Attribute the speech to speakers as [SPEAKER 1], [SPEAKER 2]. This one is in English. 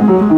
[SPEAKER 1] Mm-hmm.